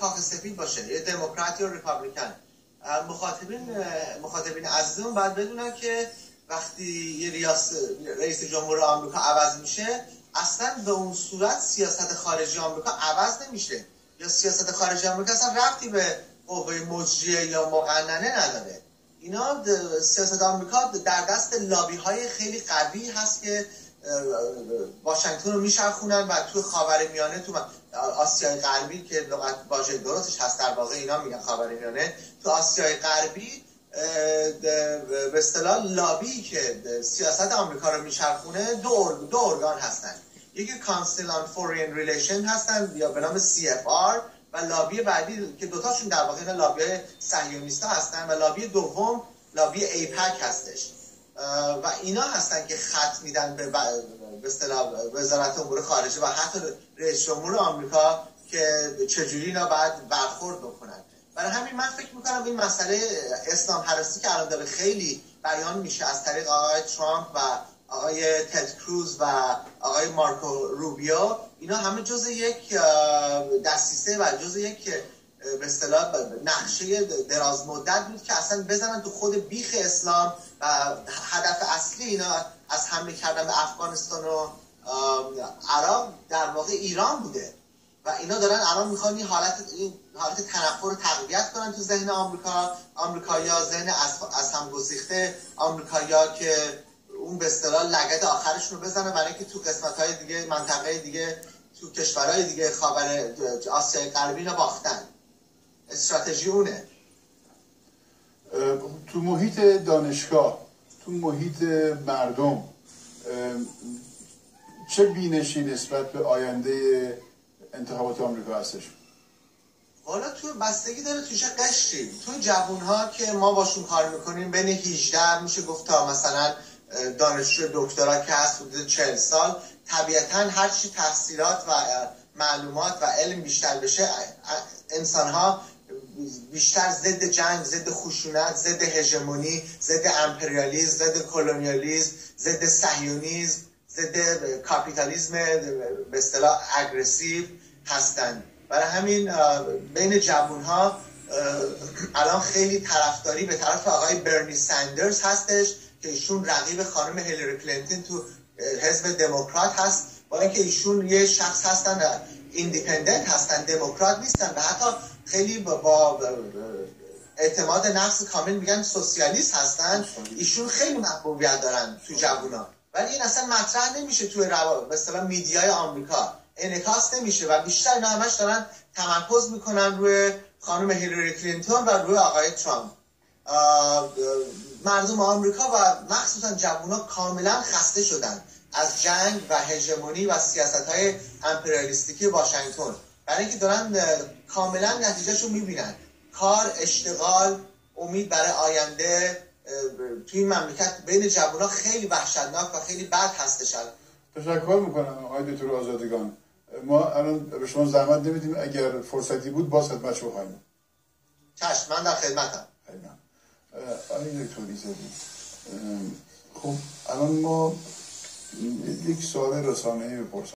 کاخ سفید باشه یه دموکرات یا ریپابلیکن. مخاطبین مخاطبین عزیزمون باید بدونن که وقتی یه ریاست رئیس جمهور آمریکا عوض میشه اصلا به اون صورت سیاست خارجی آمریکا عوض نمیشه. یا سیاست خارجی آمریکا اصلا رفتی به قوه مجریه یا مقننه نداره. اینا سیاست آمریکا در دست لابی های خیلی قوی هست که واشنگتن رو می‌چرخونن و تو خاور میانه تو آسیای غربی که لغت واژه درستش هست در واقع اینا میگن خاور میانه تو آسیای غربی به اصطلاح لابی که سیاست آمریکا رو می‌چرخونه دو, دو ارگان هستن. یکی Council on Foreign Relations هستن یا به نام CFR و لابی بعدی که دوتاشون در واقع لابی صهیونیستا هستن و لابی دوم لابی ایپک هستش. و اینا هستن که خط میدن به به وزارت امور خارجه و حتی رئیس جمهور آمریکا که چجوری اینا باید برخورد بکنن. برای همین من فکر می‌کنم این مسئله اسلام پرستی که الان داره خیلی بیان میشه از طریق آقای ترامپ و آقای تد کروز و آقای مارکو روبیو اینا همه جز یک دستیسه و جز یک به اصطلاح نقشه دراز مدت بود که اصلا بزنن تو خود بیخ اسلام و هدف اصلی اینا از حمله کردن به افغانستان و عراق در واقع ایران بوده. و اینا دارن الان می‌خوان این حالت این حالت تنفر رو تقویت کنن تو ذهن آمریکا. آمریکایا ذهن از هم گسیخته آمریکایا که اون به اصطلاح لگد آخرشون رو بزنه برای اینکه تو قسمت های دیگه منطقه دیگه تو کشورهای دیگه خاور آسیای غربی رو باختن. استراتژی اونه. تو محیط دانشگاه تو محیط مردم چه بینشی نسبت به آینده انتخابات آمریکا هستش؟ حالا تو بستگی داره توش قشری. تو جوون ها که ما باشون کار می‌کنیم بین 18 میشه گفت تا مثلا دانشجو دکترا که هست حدود 40 سال طبیعتا هر چی تحصیلات و معلومات و علم بیشتر بشه انسان ها بیشتر ضد جنگ ضد خشونت ضد هژمونی ضد امپریالیسم ضد colonialism ضد صهیونیسم ضد کاپیتالیسم به اصطلاح aggressive هستند برای همین بین جوون ها الان خیلی طرفداری به طرف آقای برنی سندرز هستش که ایشون رقیب خانم هیلری کلینتون تو حزب دموکرات هست. با اینکه ایشون یه شخص هستن independent هستن دموکرات نیستن و حتی خیلی با اعتماد نفس کامل میگن سوسیالیست هستن. ایشون خیلی محبوبیت دارن تو جوونا. ولی این اصلا مطرح نمیشه توی روا... مثلا media ی آمریکا. انعکاس نمیشه و بیشتر اینا همش دارن تمرکز می‌کنن روی خانم هیلاری کلینتون و روی آقای ترامپ. مردم آمریکا و مخصوصا جوونا کاملا خسته شدن از جنگ و هژمونی و سیاست های امپریالیستیکی واشنگتن. برای اینکه دارن کاملا نتیجهش رو می‌بینن. کار اشتغال امید برای آینده توی این مملکت بین جوان خیلی وحشتناک و خیلی بد هستش تشکر می‌کنم آقای دکتر آزادگان. ما الان به شما زحمت نمیدیم. اگر فرصتی بود باز خدمت شما خواهیم چشم من در خدمتم. آقای دکتر خب الان ما یک سوال رسانه‌ای بپرسم.